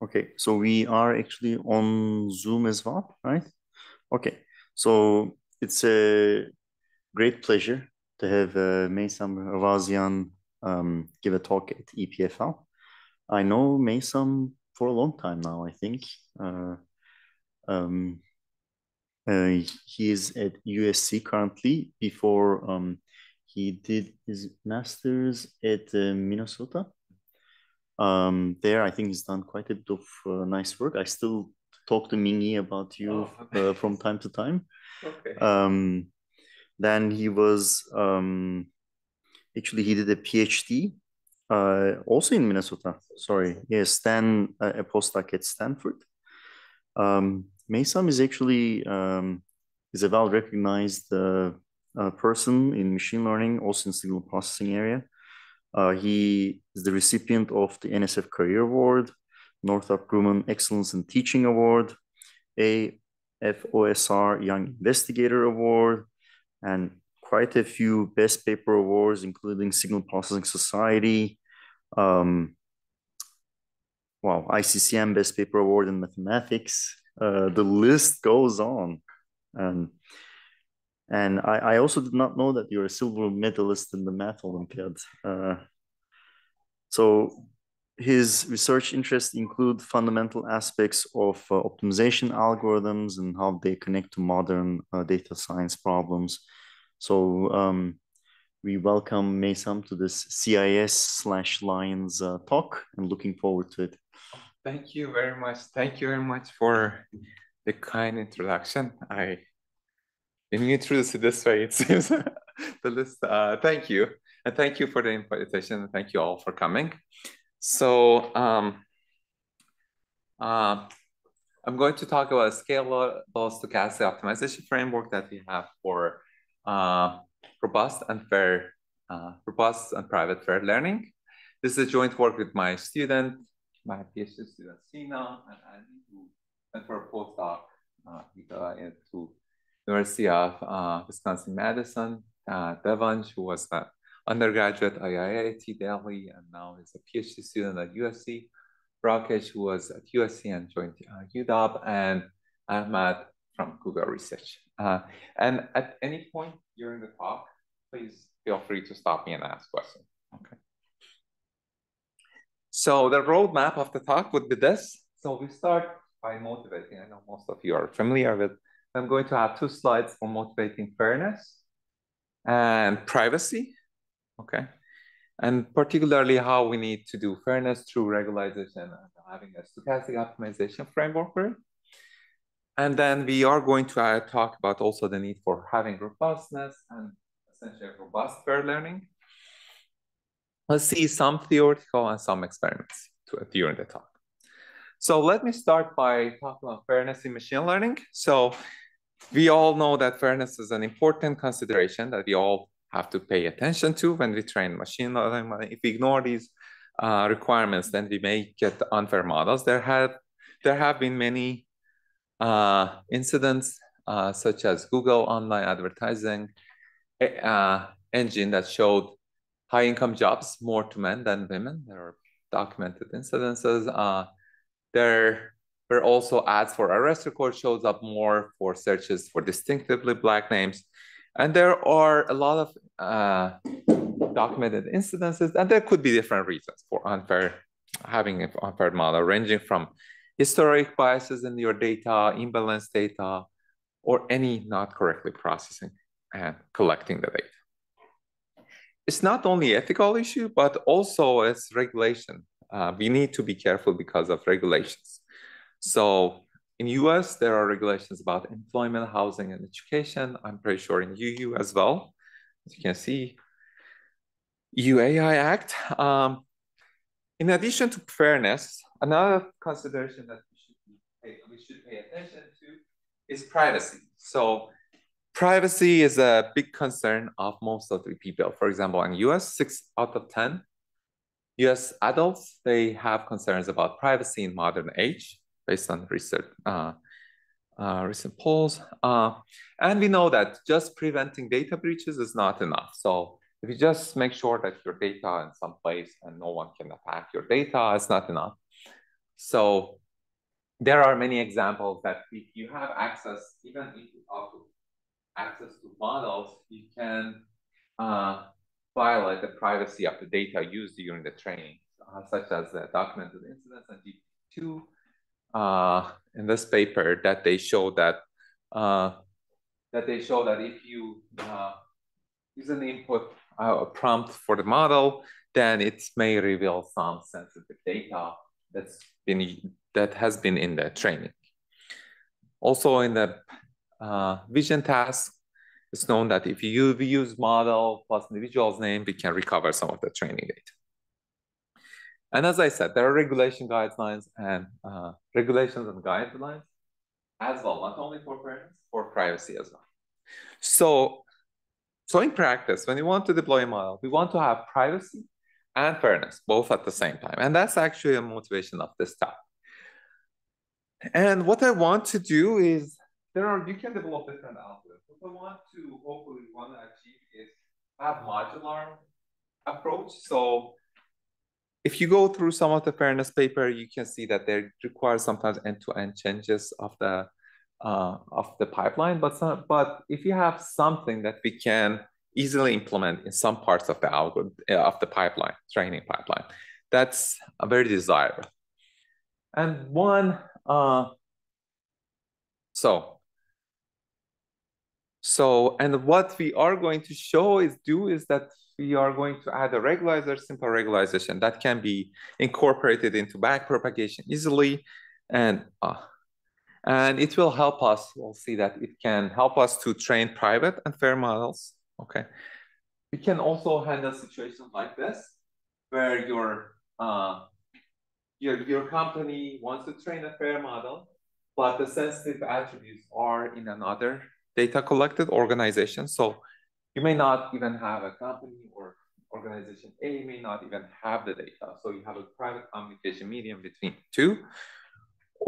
Okay, so we are actually on Zoom as well, right? Okay, so it's a great pleasure to have uh, Meisam Razaviyayn um, give a talk at EPFL. I know Meisam for a long time now, I think. Uh, um, uh, he is at USC currently. Before um, he did his master's at uh, Minnesota. Um, there, I think he's done quite a bit of uh, nice work. I still talk to Mingyi about you oh, uh, from time to time. Okay. Um, then he was um, actually he did a PhD uh, also in Minnesota. Sorry, yes, then uh, a postdoc at Stanford. Um, Meisam is actually um, is a well recognized uh, uh, person in machine learning, also in signal processing area. Uh, he is the recipient of the NSF Career Award, Northrop Grumman Excellence in Teaching Award, AFOSR Young Investigator Award, and quite a few Best Paper Awards, including Signal Processing Society, um, wow, ICCM Best Paper Award in Mathematics. Uh, the list goes on. And and I, I also did not know that you're a silver medalist in the math Olympiad. Uh, so his research interests include fundamental aspects of uh, optimization algorithms and how they connect to modern uh, data science problems. So um, we welcome Meisam to this CIS slash Lions uh, talk and looking forward to it. Thank you very much. Thank you very much for the kind introduction. I didn't introduce it this way, it seems. the list, uh, thank you. And thank you for the invitation. And thank you all for coming. So um, uh, I'm going to talk about a scalable stochastic optimization framework that we have for uh, robust and fair, uh, robust and private fair learning. This is a joint work with my student, my PhD student Sina, and Andy, who went for a postdoc uh, into University of uh, Wisconsin-Madison. Uh, Devansh, who was an undergraduate at IIT Delhi and now is a PhD student at USC. Rakesh, who was at USC and joined uh, UW, and Ahmad from Google Research. Uh, and at any point during the talk, please feel free to stop me and ask questions. Okay. So the roadmap of the talk would be this. So we start by motivating. I know most of you are familiar with. I'm going to have two slides on motivating fairness and privacy. Okay. And particularly how we need to do fairness through regularization and having a stochastic optimization framework for it. And then we are going to uh, talk about also the need for having robustness and essentially robust fair learning. Let's see some theoretical and some experiments to, during the talk. So let me start by talking about fairness in machine learning. So we all know that fairness is an important consideration that we all have to pay attention to when we train machine learning. If we ignore these uh, requirements, then we may get unfair models. There have there have been many uh, incidents uh, such as Google online advertising uh, engine that showed high income jobs more to men than women. There are documented incidences. Uh, there were also ads for arrest record shows up more for searches for distinctively black names. And there are a lot of uh, documented incidences, and there could be different reasons for unfair having an unfair model, ranging from historic biases in your data, imbalanced data, or any not correctly processing and collecting the data. It's not only ethical issue, but also it's regulation. Uh, we need to be careful because of regulations. So in US, there are regulations about employment, housing, and education. I'm pretty sure in EU as well. As you can see, EU AI Act. Um, in addition to fairness, another consideration that we should, pay, we should pay attention to is privacy. So privacy is a big concern of most of the people. For example, in US, six out of 10 US adults, they have concerns about privacy in modern age based on research, uh, uh, recent polls. Uh, and we know that just preventing data breaches is not enough. So If you just make sure that your data in some place and no one can attack your data, it's not enough. So there are many examples that if you have access, even if you have access to models, you can uh, violate the privacy of the data used during the training, uh, such as the documented incidents and GPT-2 uh, in this paper that they show that uh, that they show that if you uh, use an input uh, prompt for the model, then it may reveal some sensitive data that's been that has been in the training. Also in the uh, vision task, it's known that if you use model plus individual's name, we can recover some of the training data. And as I said, there are regulation guidelines and uh, regulations and guidelines as well, not only for fairness, for privacy as well. So, so in practice, when you want to deploy a model, we want to have privacy and fairness both at the same time. And that's actually a motivation of this talk. And what I want to do is there are you can develop different algorithms. What I want to hopefully want to achieve is have modular approach. So if you go through some of the fairness paper, you can see that they require sometimes end-to-end changes of the uh, of the pipeline. But some, but if you have something that we can easily implement in some parts of the algorithm uh, of the pipeline, training pipeline, that's a very desirable. And one, uh, so so, and what we are going to show is do is that we are going to add a regularizer, simple regularization that can be incorporated into backpropagation easily. And, uh, and it will help us, we'll see that it can help us to train private and fair models, okay? We can also handle situations like this, where your, uh, your, your company wants to train a fair model, but the sensitive attributes are in another data collected organization. So you may not even have a company or organization A may not even have the data. So you have a private communication medium between two.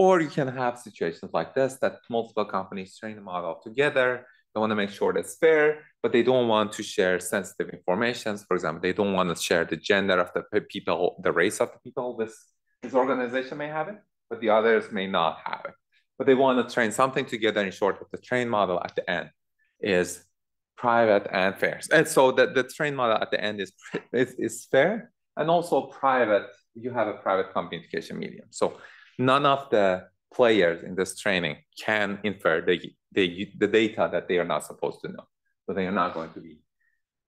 Or you can have situations like this that multiple companies train the model together. They want to make sure that's fair, but they don't want to share sensitive information. For example, they don't want to share the gender of the people, the race of the people this, this organization may have it, but the others may not have it but they want to train something together in short the train model at the end is private and fair. And so the, the train model at the end is, is, is fair and also private. You have a private communication medium. So none of the players in this training can infer the, the, the data that they are not supposed to know. So they are not going to be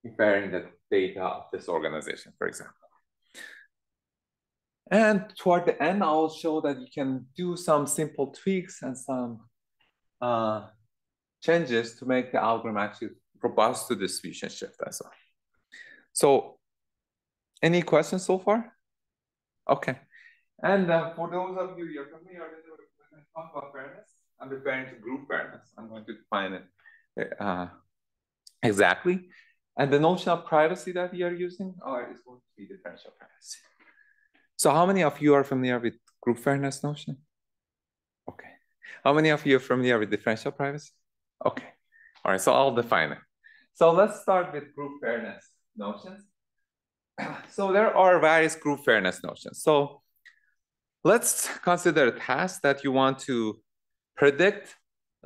inferring the data of this organization, for example. And toward the end, I'll show that you can do some simple tweaks and some uh, changes to make the algorithm actually robust to distribution shift as well. So any questions so far? Okay. And uh, for those of you you're familiar with about fairness, I'm referring to group fairness. I'm going to define it uh, exactly. And the notion of privacy that we are using uh, is going to be differential privacy. So how many of you are familiar with group fairness notion? Okay. How many of you are familiar with differential privacy? Okay. All right, so I'll define it. So let's start with group fairness notions. So there are various group fairness notions. So let's consider a task that you want to predict,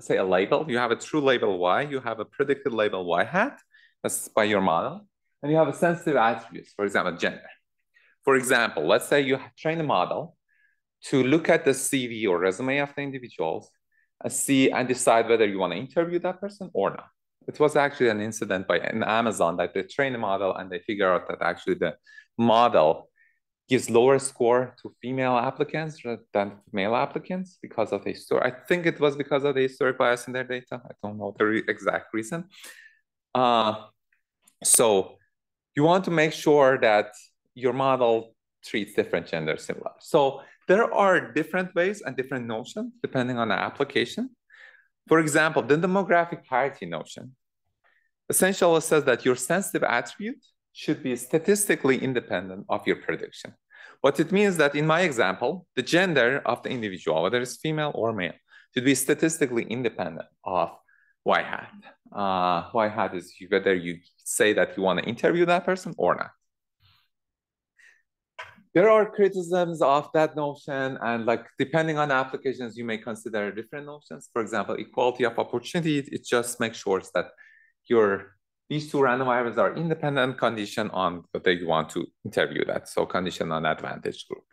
say a label. You have a true label Y, you have a predicted label Y hat, that's by your model, and you have a sensitive attributes, for example, gender. For example, let's say you train a model to look at the CV or resume of the individuals and see and decide whether you want to interview that person or not. It was actually an incident by an Amazon that they train a model and they figure out that actually the model gives lower score to female applicants than male applicants because of the story. I think it was because of the historic bias in their data. I don't know the re exact reason. Uh, so you want to make sure that your model treats different genders similar. So there are different ways and different notions depending on the application. For example, the demographic parity notion essentially says that your sensitive attribute should be statistically independent of your prediction. What it means that in my example, the gender of the individual, whether it's female or male, should be statistically independent of y hat. uh, white hat is whether you say that you want to interview that person or not. There are criticisms of that notion, and like depending on applications, you may consider different notions. For example, equality of opportunity, it just makes sure that your these two random variables are independent condition on whether you want to interview that. So condition on advantage group.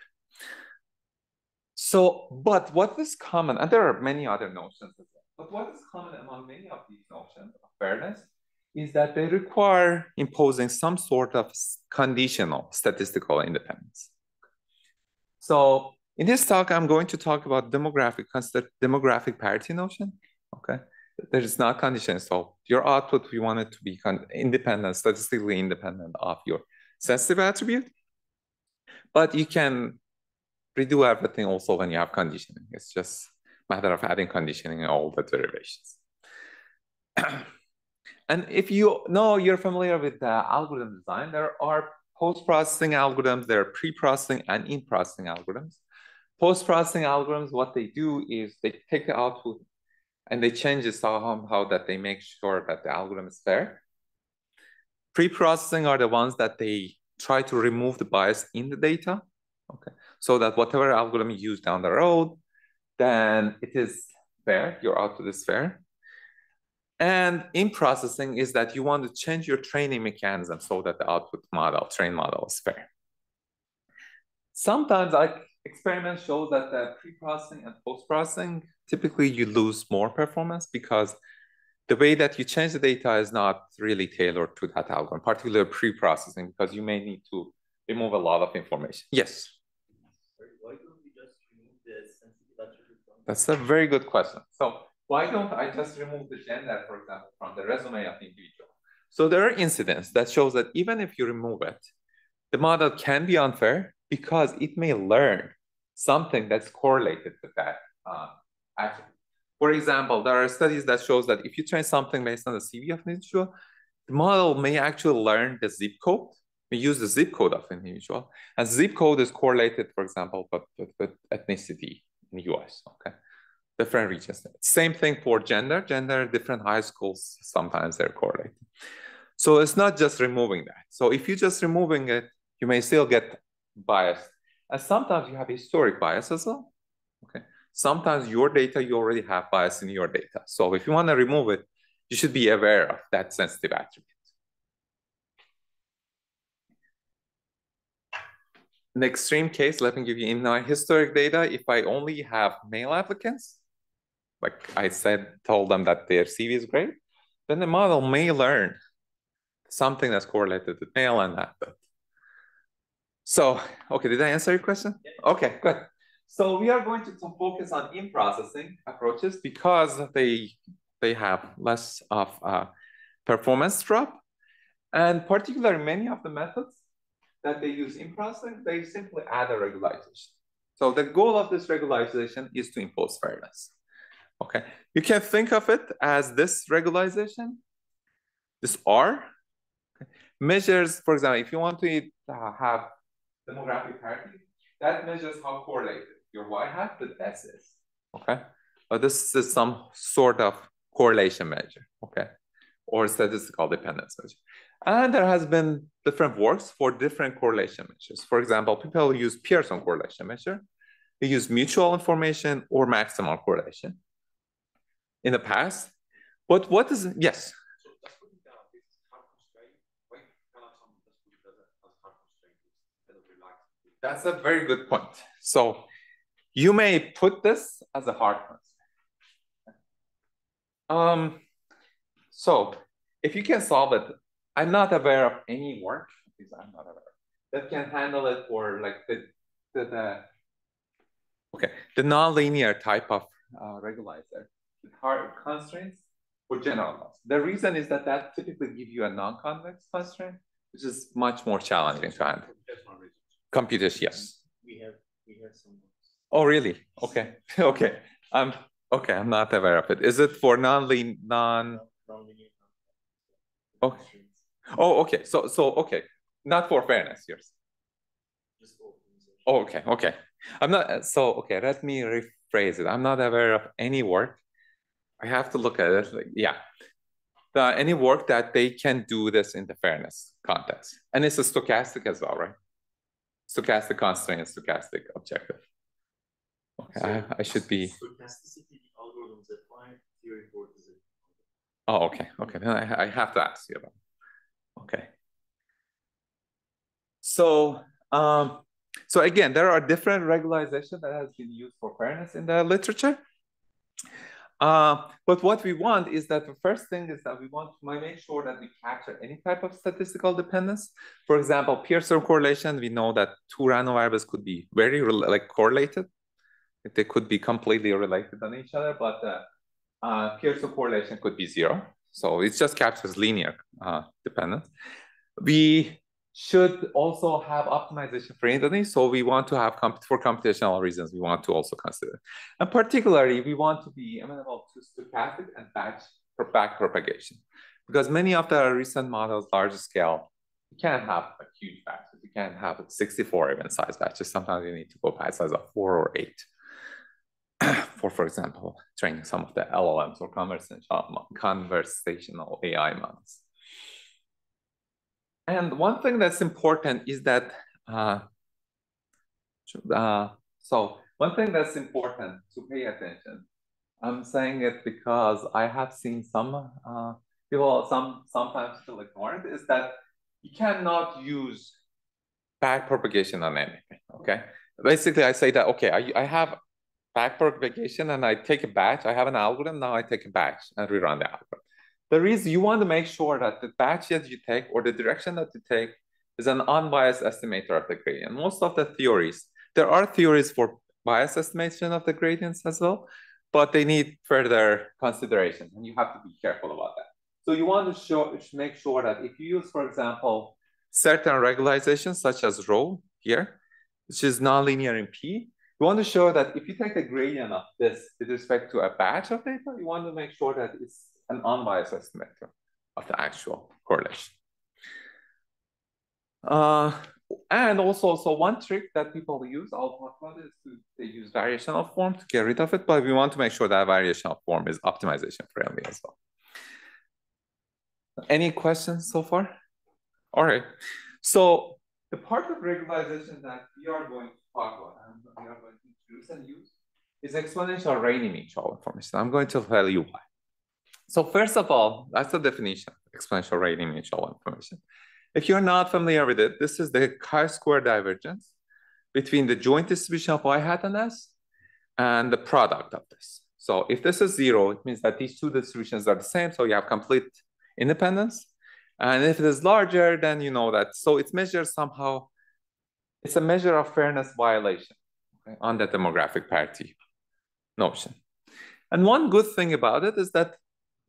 So, but what is common, and there are many other notions as well, but what is common among many of these notions of fairness is that they require imposing some sort of conditional statistical independence. So in this talk, I'm going to talk about demographic, concept, demographic parity notion, okay? There is not condition. So your output, we want it to be independent, statistically independent of your sensitive attribute. But you can redo everything also when you have conditioning. It's just matter of adding conditioning in all the derivations. and if you know you're familiar with the algorithm design, there are post-processing algorithms, there are pre-processing and in-processing algorithms. Post-processing algorithms, what they do is they take the output and they change it somehow that they make sure that the algorithm is fair. Pre-processing are the ones that they try to remove the bias in the data, okay? So that whatever algorithm you use down the road, then it is fair, your output is fair. And in processing is that you want to change your training mechanism so that the output model, train model is fair. Sometimes like experiments show that the pre-processing and post-processing, typically you lose more performance because the way that you change the data is not really tailored to that algorithm, particularly pre-processing, because you may need to remove a lot of information. Yes? Why don't we just remove the sensitive attribute? That's a very good question. So why don't I just remove the gender, for example, from the resume of the individual? So there are incidents that shows that even if you remove it, the model can be unfair because it may learn something that's correlated with that uh. For example, there are studies that shows that if you train something based on the CV of an individual, the model may actually learn the zip code, may use the zip code of an individual, and zip code is correlated, for example, with, with, with ethnicity in the US, okay? Different regions. Same thing for gender. Gender, different high schools, sometimes they're correlated. So it's not just removing that. So if you're just removing it, you may still get bias. And sometimes you have historic bias as well. Okay. Sometimes your data, you already have bias in your data. So if you want to remove it, you should be aware of that sensitive attribute. In extreme case, let me give you in my historic data, if I only have male applicants, like I said, told them that their CV is great, then the model may learn something that's correlated with male and that. So, okay, did I answer your question? Yeah. Okay, good. So we are going to focus on in-processing approaches because they they have less of a performance drop. And particularly many of the methods that they use in processing, they simply add a regularization. So the goal of this regularization is to impose fairness. Okay, you can think of it as this regularization, this R, measures, for example, if you want to uh, have demographic parity, that measures how correlated your y hat with S is, okay? But this is some sort of correlation measure, okay? Or statistical dependence measure. And there has been different works for different correlation measures. For example, people use Pearson correlation measure. They use mutual information or maximal correlation in the past. But what is, yes? That's a very good point. So you may put this as a hard constraint. Um, so if you can solve it, I'm not aware of any work, because I'm not aware, that can handle it for like the, the, the okay, the nonlinear type of uh, regularizer hard constraints for general laws. The reason is that that typically give you a non-convex constraint, which is much more challenging to handle. Computers, yes. We have we have some. Oh, really? Okay, okay. I'm okay. I'm not aware of it. Is it for non-lean non? Okay. Oh, okay. So so okay, not for fairness, yours. Oh, okay, okay. I'm not so okay. Let me rephrase it. I'm not aware of any work I have to look at it. Like, yeah. the, any work that they can do this in the fairness context. And it's a stochastic as well, right? Stochastic constraint and stochastic objective. Okay, so I, I, should be. Stochasticity algorithms apply theory for Oh, okay, okay. Then I, I have to ask you about. Okay. So, um, so again, there are different regularization that has been used for fairness in the literature. Uh, but what we want is that the first thing is that we want to make sure that we capture any type of statistical dependence. For example, Pearson correlation, we know that two random variables could be very like correlated. They could be completely related on each other, but uh, uh, Pearson correlation could be zero. So it just captures linear uh, dependence. We should also have optimization for identity. So we want to have, for computational reasons, we want to also consider. And particularly, we want to be amenable to stochastic and batch for back propagation. Because many of the recent models, large scale, you can't have a huge batch. You can't have 64 event size batches. Sometimes you need to go batch size of four or eight. for, for example, training some of the LLMs or conversational AI models. And one thing that's important is that, uh, uh, so one thing that's important to pay attention, I'm saying it because I have seen some uh, people some sometimes still ignore it, is that you cannot use back propagation on anything, okay? Basically, I say that, okay, I, I have back propagation and I take a batch, I have an algorithm, now I take a batch and rerun the algorithm. The reason you want to make sure that the batch that you take or the direction that you take is an unbiased estimator of the gradient. Most of the theories, there are theories for bias estimation of the gradients as well, but they need further consideration and you have to be careful about that. So you want to show, make sure that if you use, for example, certain regularizations such as rho here, which is nonlinear in P, you want to show that if you take the gradient of this with respect to a batch of data, you want to make sure that it's an unbiased estimator of the actual correlation. Uh, and also, so one trick that people use, I'll talk is to they use variational form to get rid of it, but we want to make sure that variational form is optimization friendly as well. Any questions so far? All right. So the part of regularization that we are going to talk about and we are going to introduce and use is exponential Rényi mutual information. So I'm going to tell you why. So first of all, that's the definition, exponential Rényi mutual information. If you're not familiar with it, this is the chi-square divergence between the joint distribution of y hat and s and the product of this. So if this is zero, it means that these two distributions are the same, so you have complete independence. And if it is larger, then you know that. So it's measured somehow, it's a measure of fairness violation okay, on the demographic parity notion. And one good thing about it is that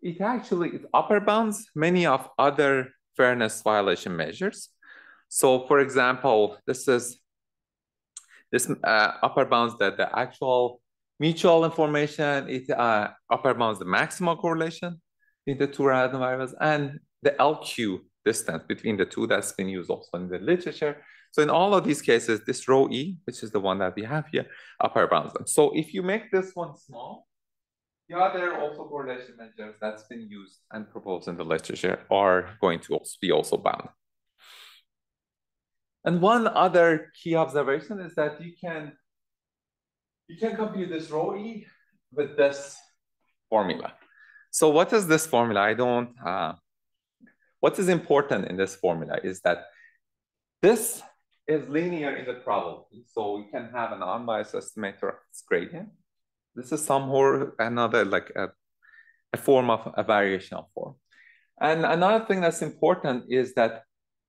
it actually it upper bounds many of other fairness violation measures. So for example, this is this uh, upper bounds that the actual mutual information, it uh, upper bounds the maximal correlation in the two random variables and the LQ distance between the two that's been used also in the literature. So in all of these cases, this rho E, which is the one that we have here, upper bounds them. So if you make this one small, the other also correlation measures that's been used and proposed in the literature are going to also be also bound. And one other key observation is that you can you can compute this rho E with this formula. So what is this formula? I don't, uh, what is important in this formula is that this is linear in the probability. So we can have an unbiased estimator of its gradient. This is somehow another like a, a form of a variational form. And another thing that's important is that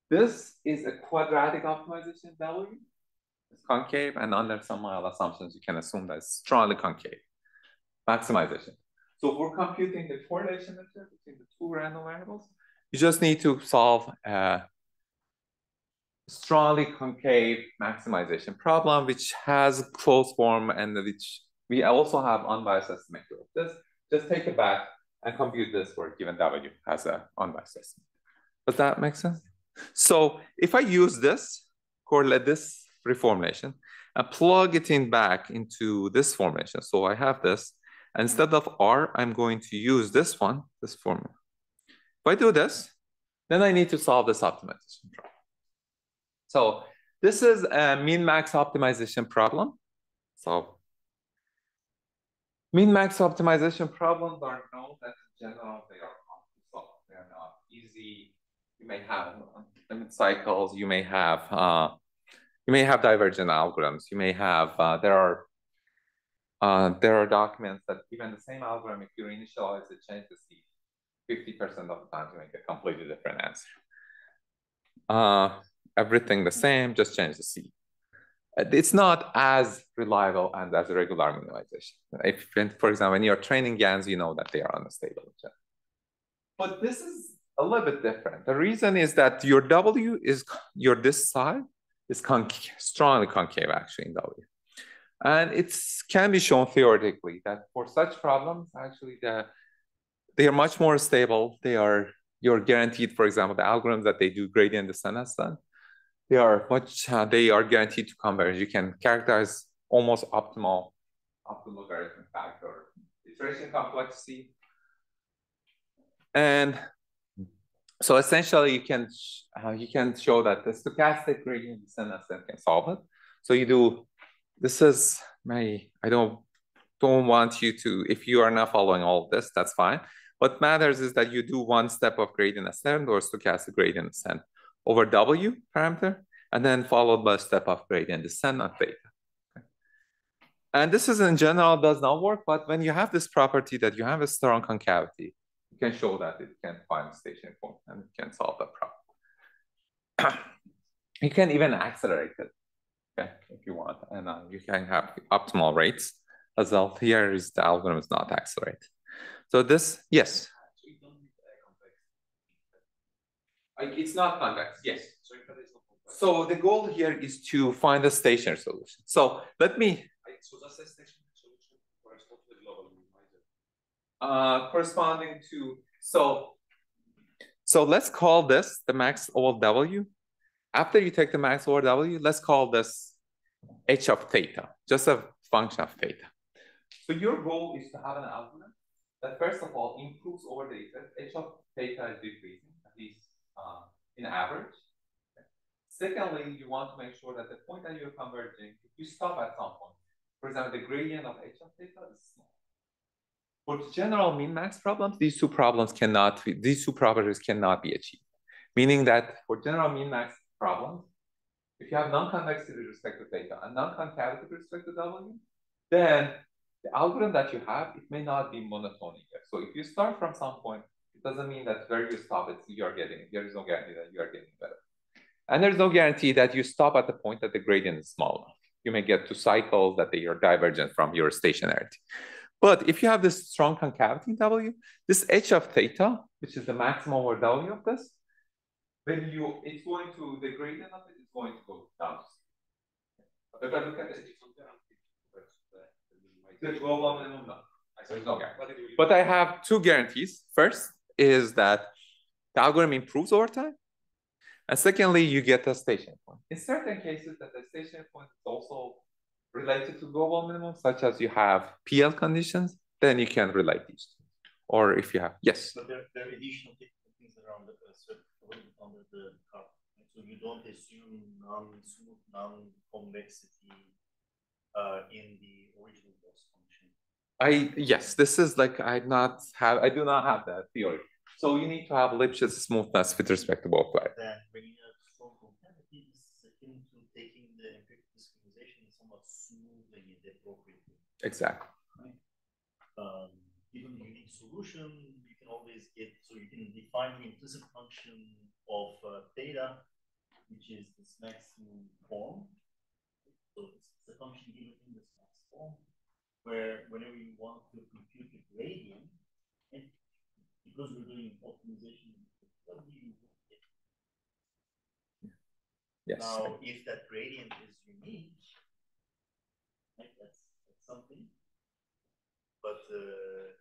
this is a quadratic optimization value. It's concave, and under some mild assumptions, you can assume that it's strongly concave. Maximization. So we're computing the correlation measure between the two random variables, you just need to solve a strongly concave maximization problem, which has closed form and which we also have unbiased estimator of this. Just take it back and compute this for a given W as an unbiased estimate. Does that make sense? So if I use this, correlate this reformulation, and plug it in back into this formulation. So I have this. Instead of R, I'm going to use this one, this formula. If I do this, then I need to solve this optimization problem. So this is a min-max optimization problem. So min-max optimization problems are known that in general they are hard to solve. They are not easy. You may have limit cycles. You may have uh, you may have divergent algorithms. You may have uh, there are uh, there are documents that even the same algorithm, if you initialize it, change the seed, 50% of the time you make a completely different answer. Uh, everything the same, just change the seed. It's not as reliable and as a regular minimization. If, for example, when you're training GANs, you know that they are unstable. But this is a little bit different. The reason is that your W is, your this side is strongly concave actually in W. And it can be shown theoretically that for such problems, actually, the, they are much more stable. They are, you're guaranteed, for example, the algorithms that they do gradient descent has they are much, uh, they are guaranteed to converge. You can characterize almost optimal, optimal logarithmic factor, iteration complexity. And so essentially you can, uh, you can show that the stochastic gradient descent can solve it. So you do this is my, I don't, don't want you to, if you are not following all this, that's fine. What matters is that you do one step of gradient ascent or stochastic gradient ascent over W parameter, and then followed by a step of gradient descent on theta. And this is in general does not work, but when you have this property that you have a strong concavity, you can show that it can find a stationary point and can solve the problem. you can even accelerate it okay, if you want. And uh, you can have optimal rates as well. Here is the algorithm is not accelerated. So this, yes. It's not convex, yes. So the goal here is to find a stationary solution. So let me. So that's a stationary solution global uh, corresponding to, so, so let's call this the max over W after you take the max over W, let's call this h of theta, just a function of theta. So your goal is to have an algorithm that first of all improves over the h of theta is decreasing, at least uh, in average. Secondly, you want to make sure that the point that you're converging, if you stop at some point, for example, the gradient of h of theta is small. For general min-max problems, these two problems cannot, these two properties cannot be achieved. Meaning that for general min-max problems, if you have non-convexity with respect to theta and non-concavity with respect to W, then the algorithm that you have, it may not be monotonic. So if you start from some point, doesn't mean that where you stop, it's you are getting, there is no guarantee that you are getting better. And there's no guarantee that you stop at the point that the gradient is small enough. You may get to cycles that they are divergent from your stationarity. But if you have this strong concavity in W, this h of theta, which is the maximum over W of this, when you, it's going to, the gradient of it is going to go down. If I look at But I have two guarantees. First is that the algorithm improves over time. And secondly, you get a station point. In certain cases, that the station point is also related to global minimum, such as you have PL conditions, then you can relate these two. Or if you have, yes. But there, there are additional things around the under the cup. So you don't assume non-smooth, non-convexity uh, in the original function. I yes, this is like I not have I do not have that theory. So you need to have Lipschitz smoothness with respect to both sides. Then when you strong concavity, is akin to taking the empirical discretization and somewhat smoothing it appropriately. Exactly. Right? Um, given the unique solution, you can always get so you can define the implicit function of uh, theta, which is this maximum form. So it's, a function given in this max form, where whenever you want to compute the gradient, and because we're doing optimization, Yes. Now, if that gradient is unique, right, that's, that's something. But uh,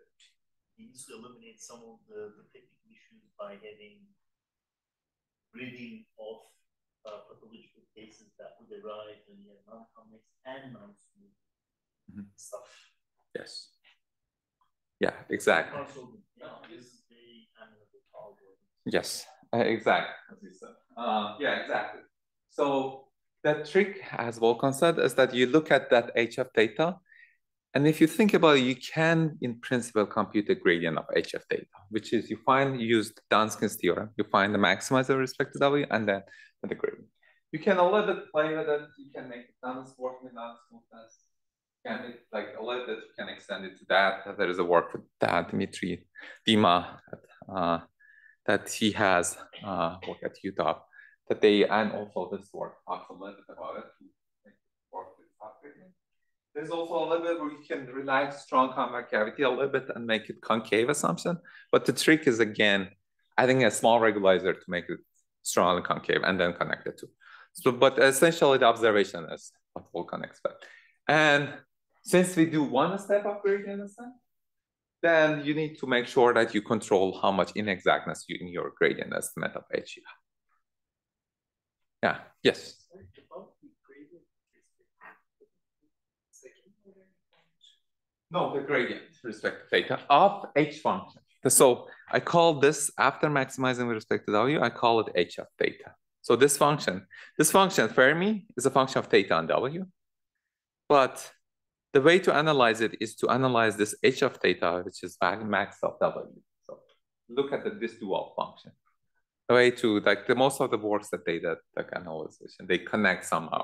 he needs to eliminate some of the, the technical issues by having reading of uh, pathological cases that would arise when you have non-convex and non-smooth mm -hmm. stuff. Yes. Yeah, exactly. yeah, this is very amenable Yes, uh, exactly. As you said. Uh, yeah, exactly. So the trick, as Volkan said, is that you look at that HF data, and if you think about it, you can, in principle, compute the gradient of HF data, which is you find, you use Danskin's theorem, you find the maximizer with respect to W, and then the gradient. You can a little bit play with it. You can make it non-sport with non-smoothness. Can like a little bit, you can extend it to that. There is a work with that, Dimitri Dima, uh, that he has uh, work at Utah that they and also this work talks a little bit about it. There's also a little bit where you can relax strong convex cavity a little bit and make it concave assumption. But the trick is again adding a small regularization to make it strong concave and then connect the two. So, but essentially the observation is what Volkan expect. And since we do one step of gradient descent, then you need to make sure that you control how much inexactness you in your gradient estimate of H. Yeah, yes. No, the gradient respect to theta of h function. So I call this after maximizing with respect to w, I call it h of theta. So this function, this function Fermi is a function of theta and w. But the way to analyze it is to analyze this h of theta, which is max of w. So look at the, this dual function. The way to like the most of the works that they did like analysis and they connect somehow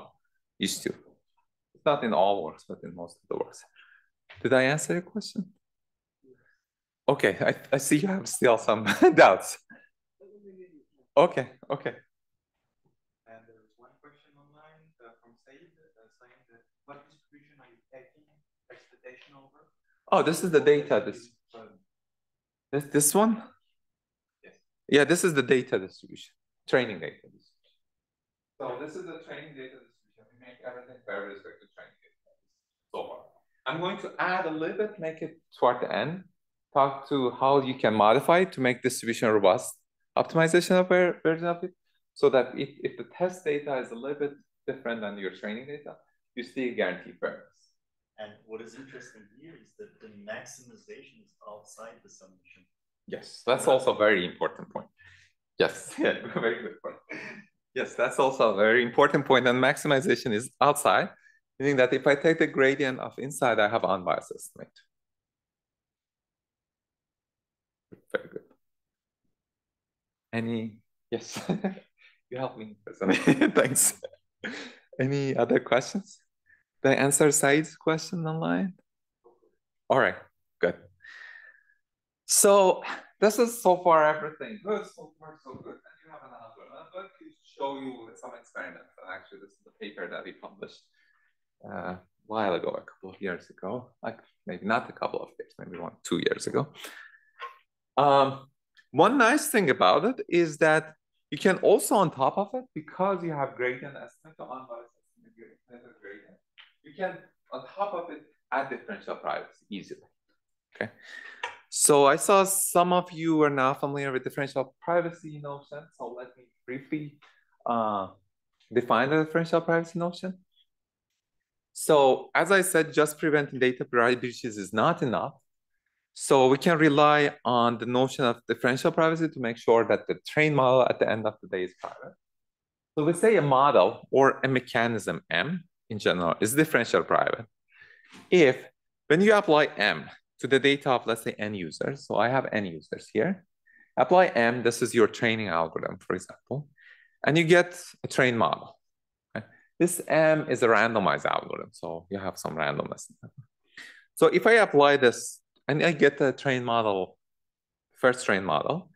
these two. It's not in all works, but in most of the works. Did I answer your question? Okay, I, I see you have still some doubts. Okay, okay. And there was one question online uh, from Said uh, saying that what distribution are you taking expectation over? Oh, this is the data. This this this one. Yes. Yeah, this is the data distribution, training data distribution. So this is the training data distribution. We make everything very respect to training data so far. I'm going to add a little bit, make it toward the end, talk to how you can modify it to make distribution robust optimization of version of it, so that if, if the test data is a little bit different than your training data, you still guarantee fairness. And what is interesting here is that the maximization is outside the summation. Yes, that's also a very important point. Yes, yeah, very good point. Yes, that's also a very important point. And maximization is outside, meaning that if I take the gradient of inside, I have unbiased estimate. Very good. Any, yes, you help me. Thanks. Any other questions? Did I answer Said's question online? All right, good. So this is so far everything. Good, so far so good. And you have an algorithm. To show you some experiments. And Actually, this is the paper that we published uh, a while ago, a couple of years ago, like maybe not a couple of years, maybe one, two years ago. Um, one nice thing about it is that you can also on top of it, because you have gradient estimate estimate gradient, you can on top of it add differential privacy easily. Okay. So I saw some of you are now familiar with differential privacy notion. So let me briefly uh, define the differential privacy notion. So as I said, just preventing data breaches is not enough. So we can rely on the notion of differential privacy to make sure that the trained model at the end of the day is private. So we say a model or a mechanism M in general is differential private. If when you apply M to the data of, let's say, n users, so I have n users here, apply M, this is your training algorithm, for example, and you get a trained model. This M is a randomized algorithm, so you have some randomness. So if I apply this and I get the trained model, first trained model,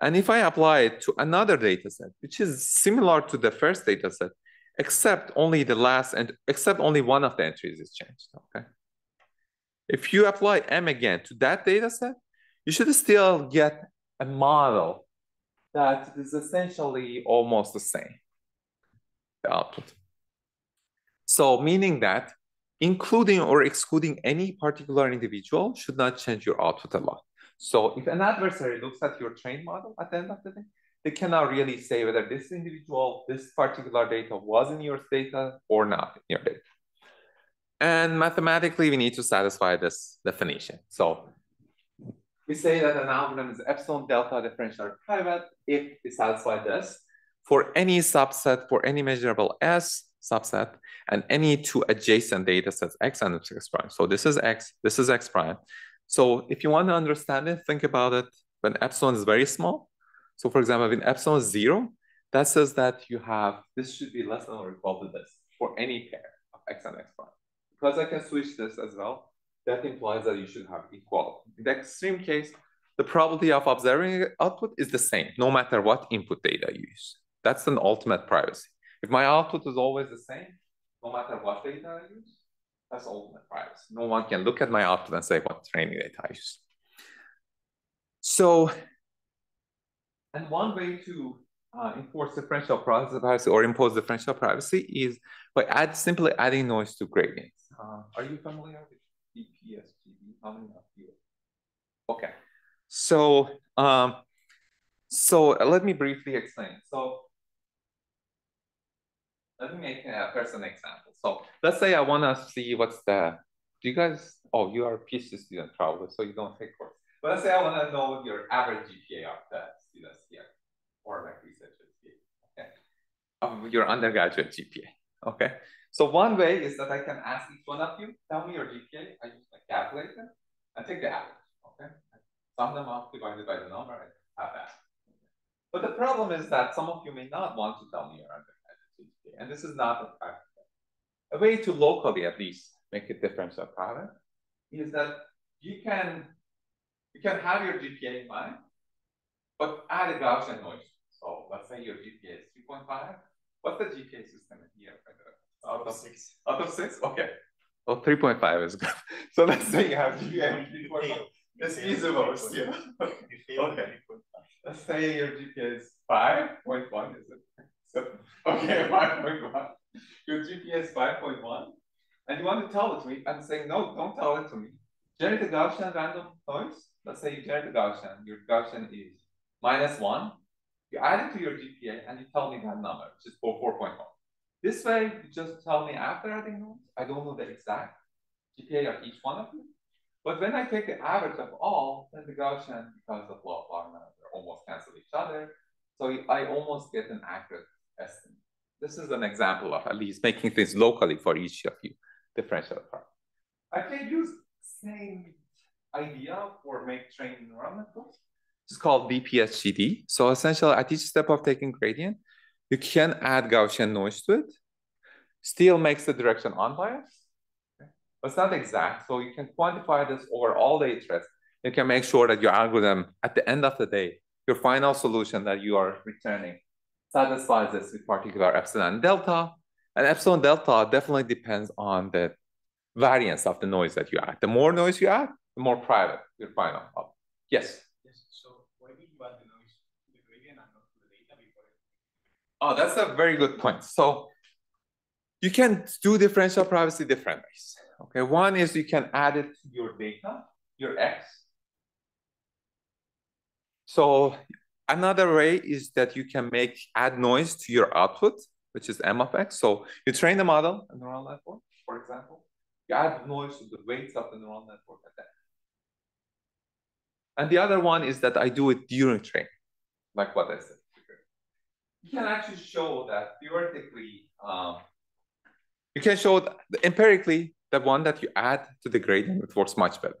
and if I apply it to another data set, which is similar to the first data set, except only the last and except only one of the entries is changed, okay? If you apply M again to that data set, you should still get a model that is essentially almost the same, the output. So meaning that including or excluding any particular individual should not change your output a lot. So if an adversary looks at your trained model at the end of the day, they cannot really say whether this individual, this particular data was in your data or not in your data. And mathematically, we need to satisfy this definition. So we say that an algorithm is epsilon delta differential private if it satisfies this for any subset for any measurable S subset and any two adjacent data sets X and X prime. So this is X, this is X prime. So if you want to understand it, think about it when epsilon is very small. So for example, when epsilon is zero, that says that you have, this should be less than or equal to this for any pair of X and X prime. Because I can switch this as well, that implies that you should have equality. In the extreme case, the probability of observing output is the same, no matter what input data you use. That's an ultimate privacy. If my output is always the same, no matter what data I use, that's ultimate privacy. No one can look at my output and say what training data I use. So, and one way to uh, enforce differential privacy or impose differential privacy is by add, simply adding noise to gradients. Uh, are you familiar with DP-SGD? How many of you? Okay. So, um, so let me briefly explain. So let me make a person example. So let's say I want to see what's the, do you guys, oh, you are a PhD student probably, so you don't take course. But let's say I want to know your average GPA of the students here, or like researchers here, okay? Of your undergraduate GPA, okay? So one way is that I can ask each one of you, tell me your GPA, I use my calculator, and take the average, okay? Sum them up divided by the number, and have that. But the problem is that some of you may not want to tell me your undergraduate GPA, and this is not a practical. A way to locally, at least, make a difference of product is that you can you can have your GPA in mind, but add a Gaussian noise. So let's say your GPA is 3.5. What's the GPA system here? Out of six. Out of six? Okay. Well, 3.5 is good. So let's say you have GPA 3.5. It's feasible. Yeah. Okay. Let's say your GPA is 5.1, is it? So, okay, 5.1. Your GPA is 5.1. And you want to tell it to me. I'm saying, no, don't tell it to me. Generate a Gaussian random noise. Let's say you generate a Gaussian. Your Gaussian is minus 1. You add it to your GPA and you tell me that number, which is 4.1. This way, you just tell me after adding noise. I don't know the exact GPA of each one of you. But when I take the average of all, then the Gaussian, because of law of Larman, they almost cancel each other. So I almost get an accurate estimate. This is an example of at least making things locally for each of you, differential apart. I can use same idea for make training neural. It's called DP-SGD. So essentially at each step of taking gradient, you can add Gaussian noise to it, still makes the direction unbiased, but it's not exact. So you can quantify this over all the iterations. You can make sure that your algorithm, at the end of the day, your final solution that you are returning satisfies this with particular epsilon delta. And epsilon delta definitely depends on the variance of the noise that you add. The more noise you add, the more private your final output. Yes? Yes. So why did you add the noise to the gradient and not to the data before? Oh, that's a very good point. So you can do differential privacy different ways. Okay, one is you can add it to your data, your X. So Another way is that you can make add noise to your output, which is M of X. So you train the model, a neural network, for example. You add noise to the weights of the neural network at that. And the other one is that I do it during training, like what I said. You can actually show that theoretically, um, you can show that empirically the one that you add to the gradient it works much better.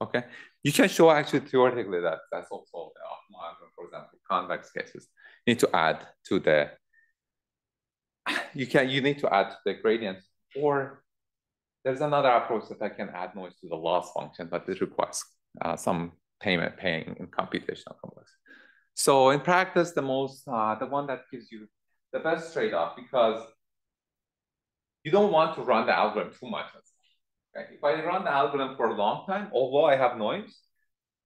Okay, you can show actually theoretically that that's also the for example, convex cases, you need to add to the, you can, you need to add to the gradient or there's another approach that I can add noise to the loss function, but it requires uh, some payment paying in computational complexity. So in practice, the most, uh, the one that gives you the best trade-off because you don't want to run the algorithm too much. Okay? If I run the algorithm for a long time, although I have noise,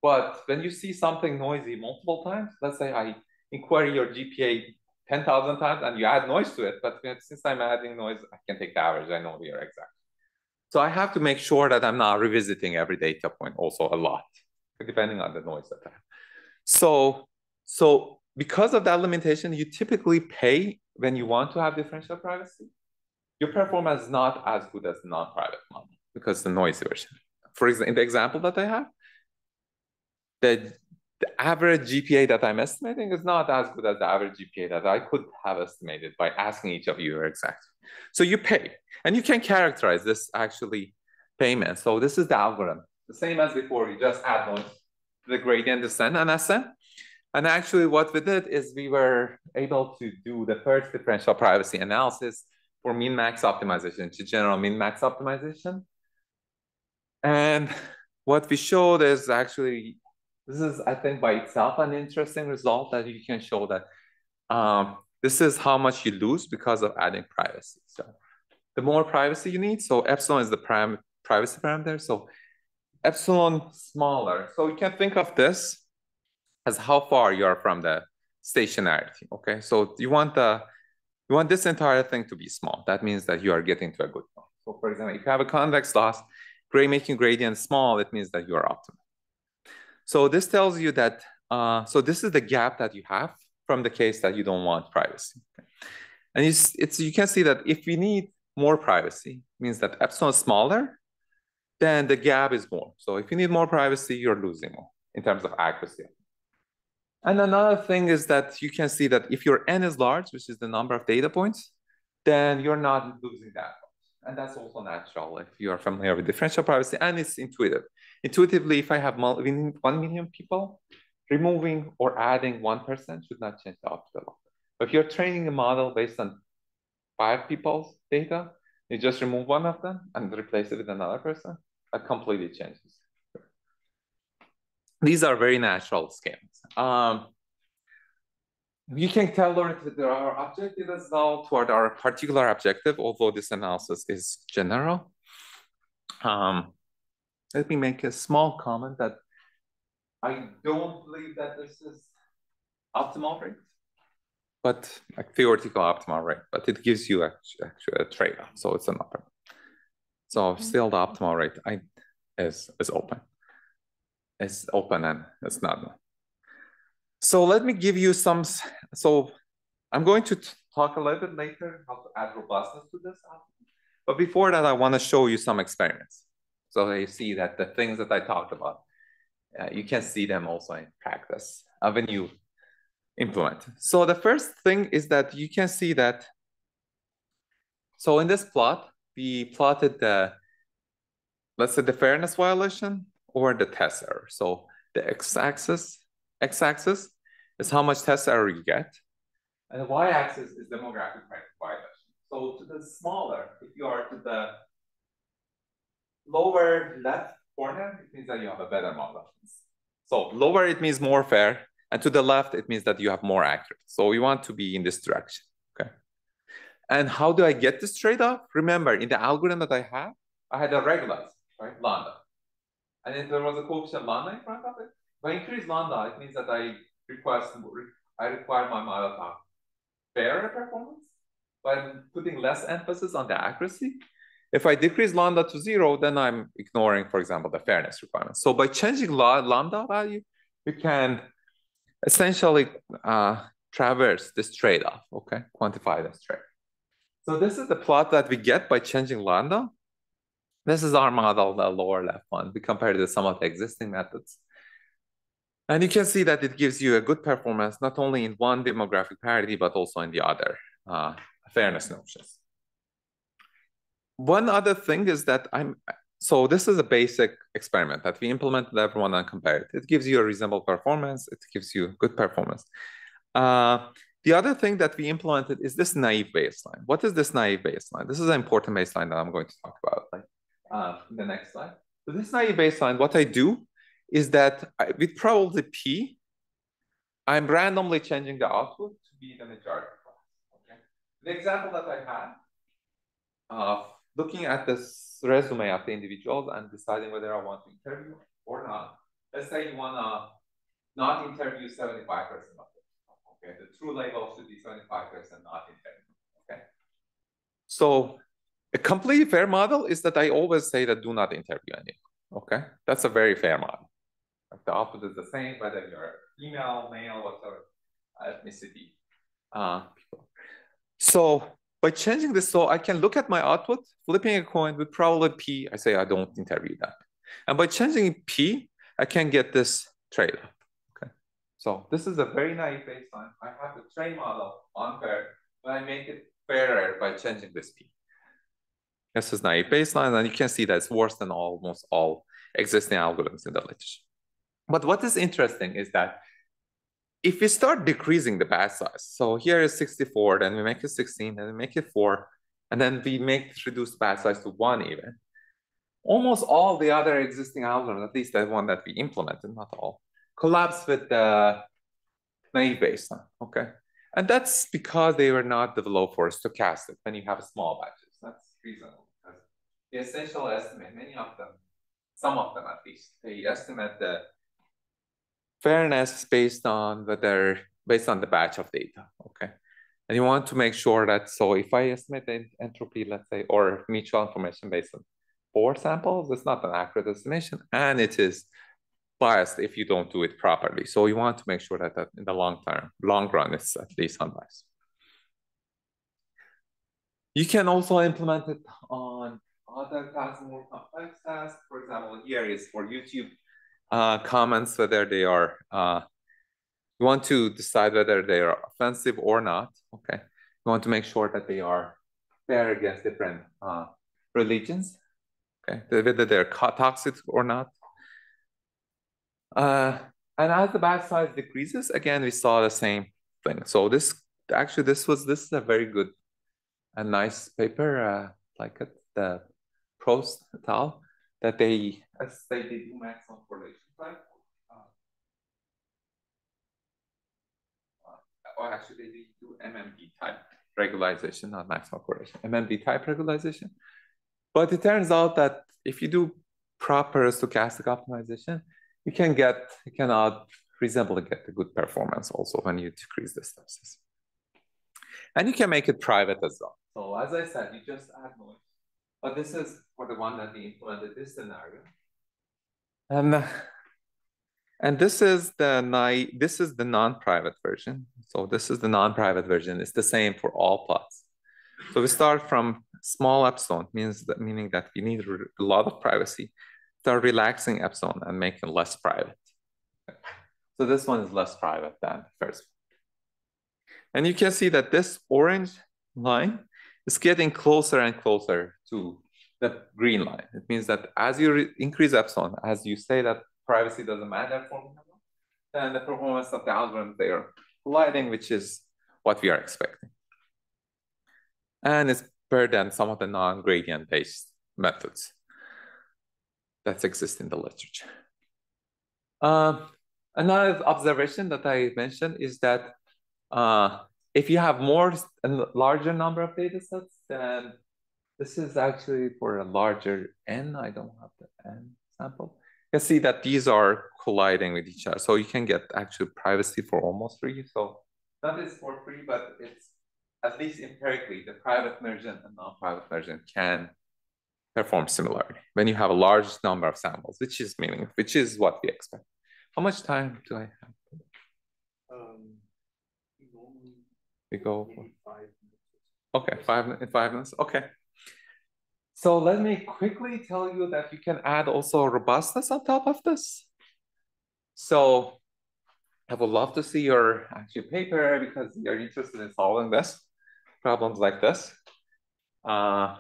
but when you see something noisy multiple times, let's say I inquire your GPA 10,000 times and you add noise to it, but since I'm adding noise, I can take the average, I know your exact. So I have to make sure that I'm not revisiting every data point also a lot, depending on the noise that I have. So, so because of that limitation, you typically pay when you want to have differential privacy. Your performance is not as good as non-private model because the noise version. For example, in the example that I have, the, the average GPA that I'm estimating is not as good as the average GPA that I could have estimated by asking each of you exactly. So you pay, and you can characterize this actually payment. So this is the algorithm, the same as before. You just add noise the gradient descent and ascent. And actually what we did is we were able to do the first differential privacy analysis for min-max optimization to general min-max optimization. And what we showed is actually, this is, I think, by itself an interesting result that you can show that um, this is how much you lose because of adding privacy. So the more privacy you need, so epsilon is the prim privacy parameter. So epsilon smaller. So you can think of this as how far you are from the stationarity, okay? So you want the you want this entire thing to be small. That means that you are getting to a good point. So for example, if you have a convex loss, gray making gradient small, it means that you are optimal. So this tells you that, uh, so this is the gap that you have from the case that you don't want privacy. Okay? And it's, it's, you can see that if we need more privacy, means that epsilon is smaller, then the gap is more. So if you need more privacy, you're losing more in terms of accuracy. And another thing is that you can see that if your n is large, which is the number of data points, then you're not losing that much. And that's also natural if you are familiar with differential privacy and it's intuitive. Intuitively, if I have 1 million people, removing or adding 1% should not change the output. But if you're training a model based on five people's data, you just remove one of them and replace it with another person, completely changes. These are very natural scales. Um, you can tell there are objective as well toward our particular objective, although this analysis is general. Um, let me make a small comment that I don't believe that this is optimal rate, but a theoretical optimal rate, but it gives you actually, actually a trade-off, so it's an upper. So still the optimal rate I, is, is open. It's open and it's not. So let me give you some, so I'm going to talk a little bit later how to add robustness to this. But before that, I want to show you some experiments. So you see that the things that I talked about, uh, you can see them also in practice uh, when you implement. So the first thing is that you can see that, so in this plot, we plotted the, let's say the fairness violation or the test error. So the x-axis, x-axis is how much test error you get. And the y-axis is demographic violation. So to the smaller, if you are to the lower left corner, it means that you have a better model. So lower, it means more fair. And to the left, it means that you have more accurate. So we want to be in this direction. And how do I get this trade-off? Remember, in the algorithm that I have, I had a regularized, right, lambda. And if there was a coefficient lambda in front of it, if I increase lambda, it means that I request, I require my model to have fairer performance by putting less emphasis on the accuracy. If I decrease lambda to zero, then I'm ignoring, for example, the fairness requirement. So by changing lambda value, you can essentially uh, traverse this trade-off, okay? Quantify this trade. So this is the plot that we get by changing lambda. This is our model, the lower left one. We compare it to some of the existing methods. And you can see that it gives you a good performance, not only in one demographic parity, but also in the other uh, fairness notions. One other thing is that I'm, so this is a basic experiment that we implemented everyone and compared. It gives you a reasonable performance. It gives you good performance. Uh, the other thing that we implemented is this naive baseline. What is this naive baseline? This is an important baseline that I'm going to talk about uh, the next slide. So this naive baseline, what I do is that I, with probability P, I'm randomly changing the output to be the majority class. Okay. The example that I had, uh, looking at this resume of the individuals and deciding whether I want to interview or not. Let's say you want to not interview 75% of Okay, the true label should be 75% not infinite. Okay. So a completely fair model is that I always say that do not interview anyone. Okay, that's a very fair model. Like the output is the same whether you're female, male, whatever ethnicity. Uh, people. So by changing this, so I can look at my output, flipping a coin with probability P, I say I don't interview that. And by changing P, I can get this trade-off. So this is a very naive baseline. I have the train model unfair, but I make it fairer by changing this P. This is naive baseline, and you can see that it's worse than almost all existing algorithms in the literature. But what is interesting is that if we start decreasing the batch size, so here is 64, then we make it 16, then we make it 4, and then we make reduce batch size to 1 even, almost all the other existing algorithms, at least the one that we implemented, not all, collapse with the naive baseline, okay? And that's because they were not developed for stochastic when you have small batches. That's reasonable because the essential estimate, many of them, some of them at least, they estimate the fairness based on whether based on the batch of data. Okay. And you want to make sure that so if I estimate the entropy, let's say, or mutual information based on four samples, it's not an accurate estimation, and it is biased if you don't do it properly. So you want to make sure that, that in the long term, long run, it's at least unbiased. You can also implement it on other tasks, more complex tasks. For example, here is for YouTube uh, comments, whether they are, uh, you want to decide whether they are offensive or not, okay? You want to make sure that they are fair against different uh, religions, okay? Whether they're toxic or not. Uh, and as the batch size decreases, again, we saw the same thing. So this, actually, this was, this is a very good, and nice paper, uh, like the Prost et al that they, as they do maximum correlation type. Uh, or actually, they do MMD type regularization, not maximum correlation, MMD type regularization. But it turns out that if you do proper stochastic optimization, you can get, you cannot reasonably get a good performance also when you decrease the stresses. And you can make it private as well. So as I said, you just add noise but this is for the one that we implemented this scenario. And, and this is the this is the non-private version. So this is the non-private version. It's the same for all plots. So we start from small epsilon, means that meaning that we need a lot of privacy. Start relaxing epsilon and making less private. So this one is less private than the first one. And you can see that this orange line is getting closer and closer to the green line. It means that as you increase epsilon, as you say that privacy doesn't matter for me, then the performance of the algorithm they are colliding, which is what we are expecting. And it's better than some of the non-gradient based methods that exists in the literature. Uh, another observation that I mentioned is that uh, if you have more and larger number of data sets, then this is actually for a larger n. I don't have the n sample. You can see that these are colliding with each other. So you can get actual privacy for almost free. So that is for free, but it's at least empirically, the private version and non-private version can perform similarly when you have a large number of samples, which is meaning, which is what we expect. How much time do I have? Um, we go. Five okay, five, five minutes. Okay. So let me quickly tell you that you can add also robustness on top of this. So I would love to see your actual paper because you're interested in solving this, problems like this. Uh,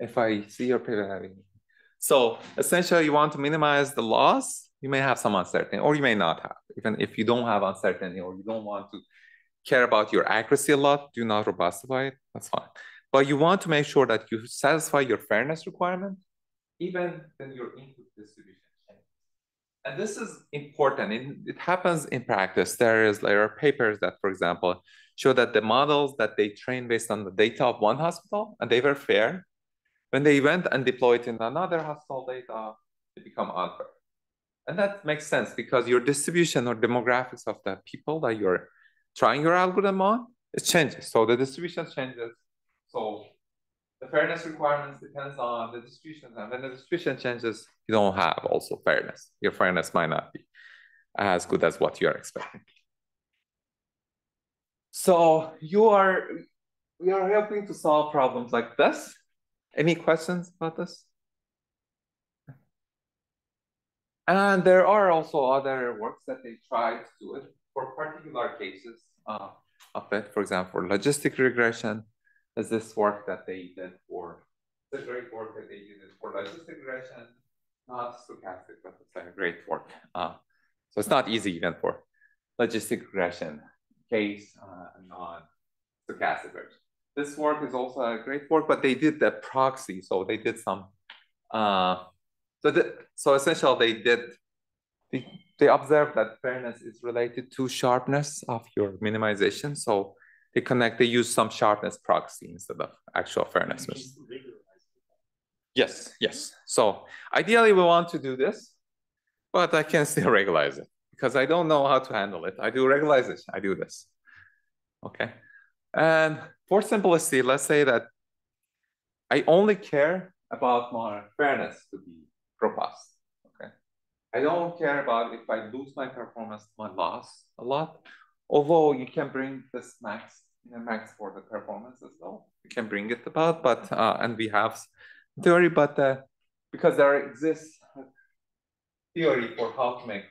if I see your paper having. So essentially you want to minimize the loss. You may have some uncertainty or you may not have. Even if you don't have uncertainty or you don't want to care about your accuracy a lot, do not robustify it, that's fine. But you want to make sure that you satisfy your fairness requirement, even when your input distribution changes. And this is important. It, it happens in practice. There is there are papers that, for example, show that the models that they train based on the data of one hospital and they were fair. When they went and deployed in another hospital data, they become unfair. And that makes sense because your distribution or demographics of the people that you're trying your algorithm on, it changes. So the distribution changes, so the fairness requirements depends on the distribution. And when the distribution changes, you don't have also fairness. Your fairness might not be as good as what you are expecting. So you are, we are helping to solve problems like this. Any questions about this? And there are also other works that they try to do it for particular cases uh, of it. For example, logistic regression is this work that they did for, the great work that they did for logistic regression, not stochastic, but it's a great work. Uh, so it's not easy even for logistic regression case, uh, non-stochastic regression. This work is also a great work, but they did the proxy. So they did some, uh, so, the, so essentially they did, they, they observed that fairness is related to sharpness of your minimization. So they connect, they use some sharpness proxy instead of actual fairness. Yes, yes. So ideally we want to do this, but I can still regularize it because I don't know how to handle it. I do regularization, I do this. Okay. And for simplicity, let's say that I only care about my fairness to be robust. Okay. I don't care about if I lose my performance, my loss a lot. Although you can bring this max, you know, max for the performance as well. You can bring it about, but uh, and we have theory, but uh, because there exists theory for how to make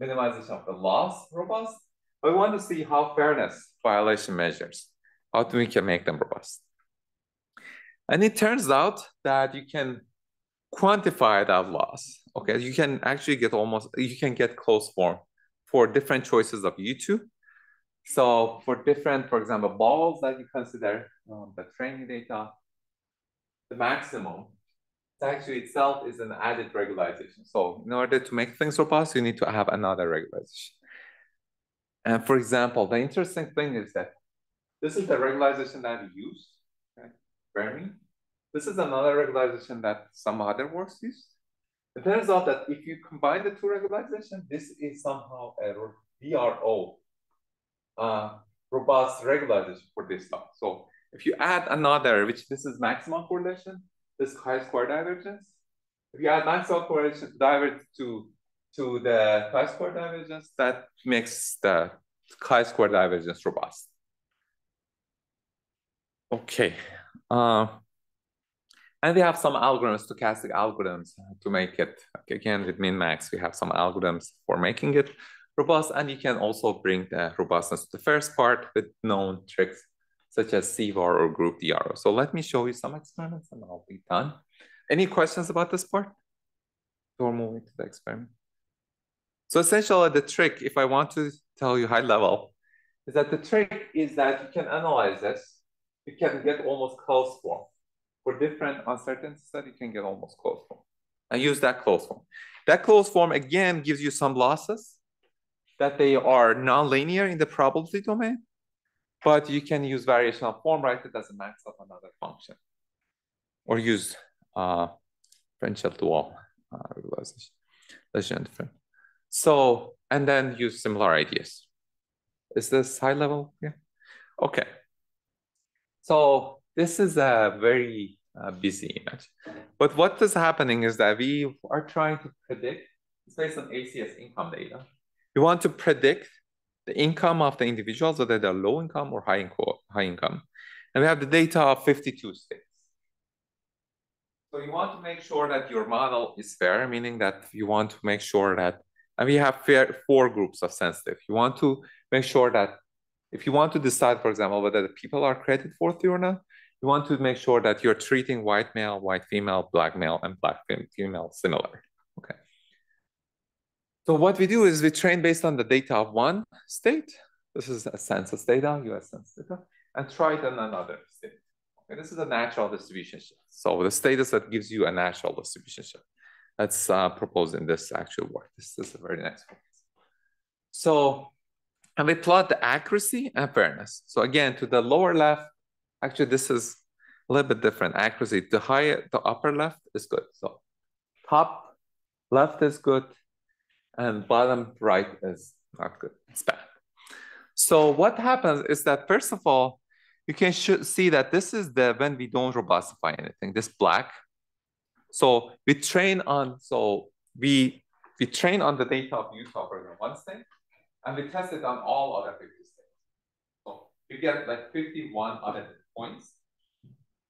minimization of the loss robust, we want to see how fairness violation measures, how we can make them robust. And it turns out that you can quantify that loss. Okay, you can actually get almost, you can get close form for different choices of U2. So for different, for example, balls that you consider um, the training data, the maximum actually itself is an added regularization. So in order to make things robust, you need to have another regularization. And for example, the interesting thing is that this is the regularization that we use, okay? This is another regularization that some other works use. It turns out that if you combine the two regularization, this is somehow a DRO, uh, robust regularization for this stuff. So if you add another, which this is maximum correlation, this chi-square divergence. If you add maximum correlation divergence to to the chi-square divergence, that makes the chi-square divergence robust. Okay. Uh, and we have some algorithms, stochastic algorithms to make it, again, with min-max, we have some algorithms for making it robust. And you can also bring the robustness to the first part with known tricks such as CVAR or group DRO. So let me show you some experiments and I'll be done. Any questions about this part? Before moving to the experiment. So essentially the trick, if I want to tell you high level, is that the trick is that you can analyze this. You can get almost closed form. For different uncertainties that you can get almost closed form. And use that closed form. That closed form again gives you some losses that they are nonlinear in the probability domain, but you can use variational form, write it a max of another function. Or use uh, differential dual uh, regularization. So, and then use similar ideas. Is this high level? Yeah. Okay. So this is a very uh, busy image. But what is happening is that we are trying to predict, it's based on ACS income data. We want to predict the income of the individuals, whether they're low income or high, income, high income. And we have the data of 52 states. So you want to make sure that your model is fair, meaning that you want to make sure that and we have four groups of sensitive. You want to make sure that if you want to decide, for example, whether the people are credited for or not, you want to make sure that you're treating white male, white female, black male, and black female similar. Okay. So what we do is we train based on the data of one state. This is a census data, US census data, and try it in another state. Okay, this is a natural distribution shift. So the status that gives you a natural distribution shift. That's uh, proposed in this actual work. This, is a very nice one. So, and we plot the accuracy and fairness. So again, to the lower left, actually this is a little bit different. Accuracy, the higher, the upper left is good. So top left is good, and bottom right is not good. It's bad. So what happens is that first of all, you can see that this is the when we don't robustify anything. This black so we train on, so we, we train on the data of Utah program one state, and we test it on all other 50 states. So you get like 51 other points.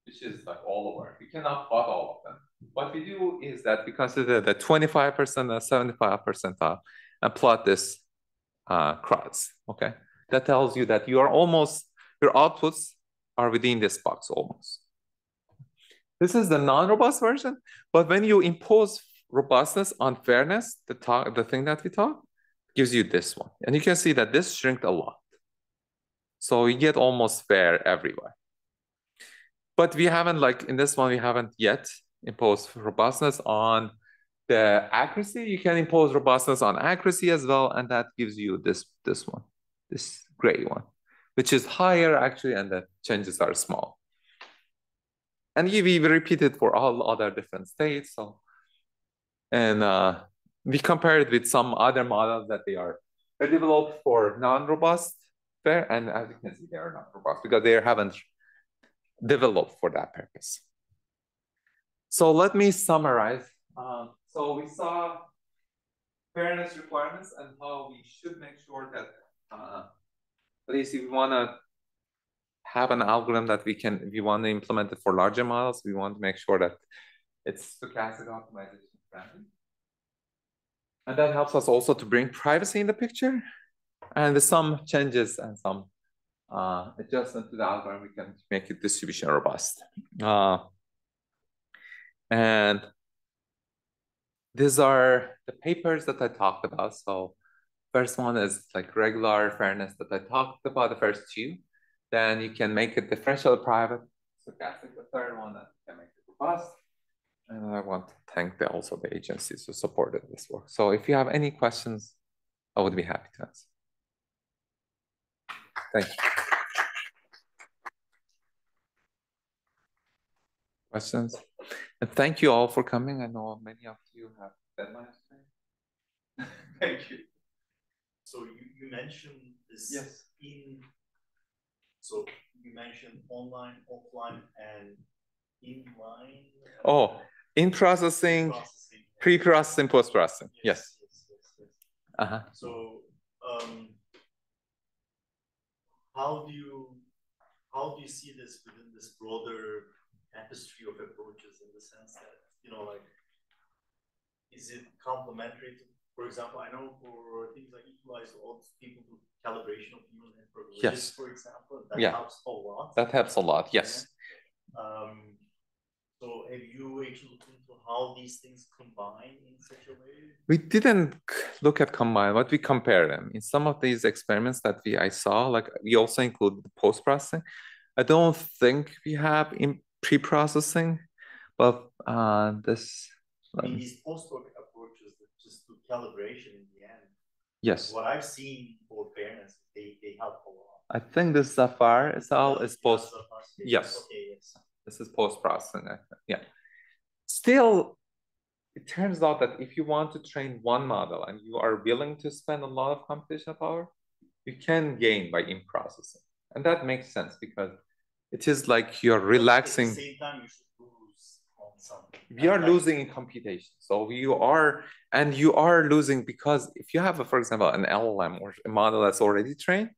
which is like all over. We cannot plot all of them. What we do is that we consider the 25% and 75 percentile and plot this uh, cross, okay? That tells you that you are almost, your outputs are within this box almost. This is the non-robust version, but when you impose robustness on fairness, the talk, the thing that we talk, gives you this one. And you can see that this shrinked a lot. So you get almost fair everywhere. But we haven't like in this one, we haven't yet imposed robustness on the accuracy. You can impose robustness on accuracy as well. And that gives you this, this one, this gray one, which is higher actually, and the changes are small. And we repeat it for all other different states. So, and uh, we compare it with some other models that they are developed for non-robust fair, and as you can see, they are not robust because they haven't developed for that purpose. So let me summarize. Um, so we saw fairness requirements and how we should make sure that uh, at least if we want to have an algorithm that we can, we want to implement it for larger models, we want to make sure that it's stochastic optimization friendly. And that helps us also to bring privacy in the picture. And with some changes and some uh, adjustment to the algorithm, we can make it distribution robust. Uh, and these are the papers that I talked about. So first one is like regular fairness that I talked about, the first two. Then you can make it differential private, stochastic, the third one that can make it robust. And I want to thank the, also the agencies who supported this work. So if you have any questions, I would be happy to answer. Thank you. Questions? And thank you all for coming. I know many of you have deadlines today. thank you. So you, you mentioned this yes. in, so you mentioned online, offline, and inline. Oh, in processing, processing pre-processing, post-processing. Yes. yes. yes, yes uh-huh. So, um, how do you how do you see this within this broader tapestry of approaches in the sense that you know like is it complementary to for example i know for things like equalize all people do calibration of neural network yes for example that yeah. helps a lot that helps a lot yes yeah. um, so have you actually looked into how these things combine in such a way? We didn't look at combine, but we compare them. In some of these experiments that we I saw, like we also include the post-processing. I don't think we have in pre-processing, but uh, this. I mean, these post-hoc approaches that just do calibration in the end. Yes. What I've seen for fairness, they, they help a lot. I think this Zafar is oh, all yeah, is post. Yes. Okay, yes. This is post-processing. Yeah. Still, it turns out that if you want to train one model and you are willing to spend a lot of computational power, you can gain by in-processing. And that makes sense because it is like you're relaxing. At the same time, you should lose on something. We are losing in computation. So you are, and you are losing because if you have, a, for example, an LLM or a model that's already trained,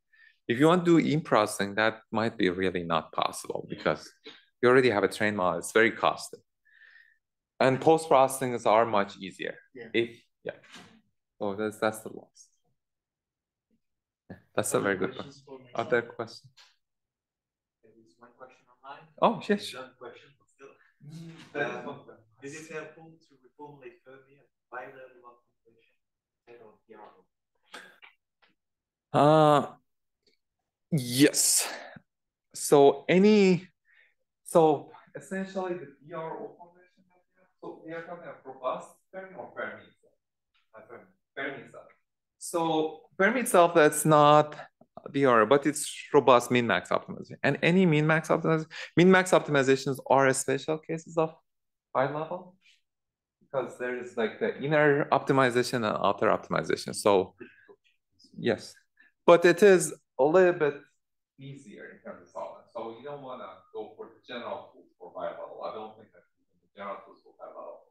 if you want to do in-processing, that might be really not possible because you already have a trained model. It's very costly. And post processings are much easier. Yeah. If yeah. So that's that's the loss. Yeah, that's Other a very good one. Other question? There is one question online. Oh yes. One question um, is it helpful to reformulate Fermi at bilevel of completion instead of Yarrow? Uh yes. So any so essentially, the DRO formation so we are talking about robust Fermi or Fermi itself. Fermi itself. So Fermi itself, that's not DRO, but it's robust min-max optimization. And any min-max optimization, min-max optimizations are special cases of bilevel because there is like the inner optimization and outer optimization. So yes, but it is a little bit easier in terms of solving. So you don't want to go for the general tools for bilevel. I don't think that the general tools for bilevel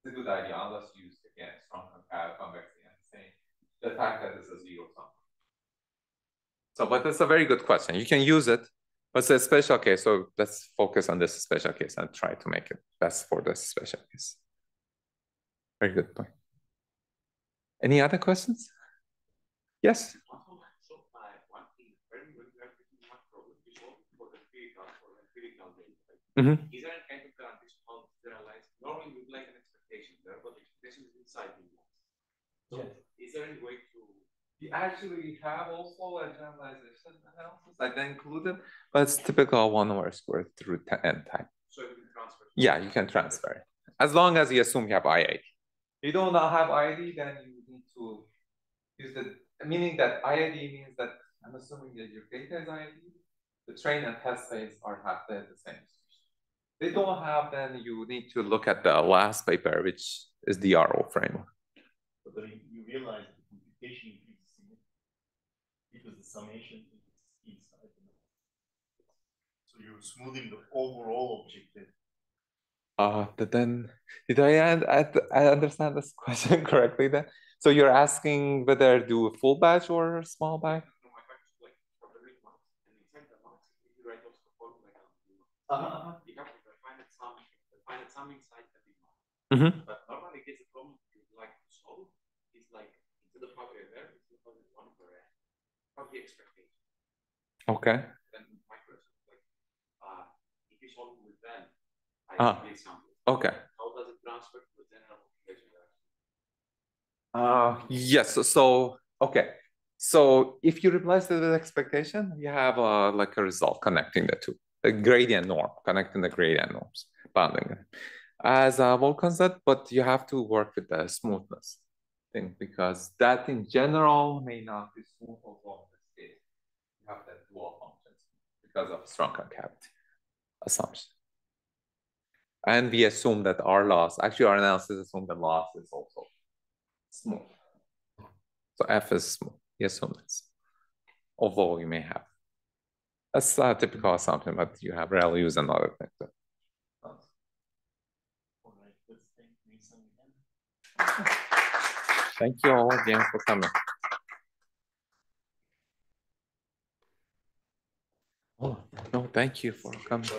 is a good idea unless you use again strong convexity and saying the fact that this is zero something. So, but that's a very good question. You can use it, But it's a special case, so let's focus on this special case and try to make it best for this special case. Very good point. Any other questions? Yes? Mm-hmm. Is there kind of? Normally, we like an expectation there, but the expectation is inside the. So, is there any way to? We actually have also a generalization analysis. I didn't include it, but it's typical one over squared through t- n time. So you can transfer. Yeah, you can transfer it. As long as you assume you have IID. You do not have IID, then you need to use the, meaning that IID means that I'm assuming that your data is IID. The train and test phase are have the, the same. They don't have, then you need to look at the last paper, which is the RO framework. But then you realize the computation increases significantly because the summation is inside the So you're smoothing the overall objective. Uh, but then did I, I, I understand this question correctly then? So you're asking whether do a full batch or a small batch? No, my question is like for the read marks and inside the marks, if you write those formula you have to find it some, find it some inside the big mark. Mm-hmm. But normally, this the problem you like to solve is like instead of having a there, it's having one per n. What the expectation? Okay. Then my question is like, uh, if you solve with them, I Ah. Okay. How does it transfer to the general population? Uh, yes. So, so okay. So if you replace it with expectation, you have uh, like a result connecting the two, the gradient norm, connecting the gradient norms, bounding them. As uh, Volkan said, but you have to work with the smoothness thing because that in general may not be smooth although in this case. You have that dual functions because of strong concavity assumption. And we assume that our loss, actually our analysis assume the loss is also smooth. So F is smooth. We assume it's. Although you may have. That's a typical assumption, but you have rarely use another thing. to- All right, let's thank Meisam again. Thank you all again for coming. Oh, no, thank you for coming.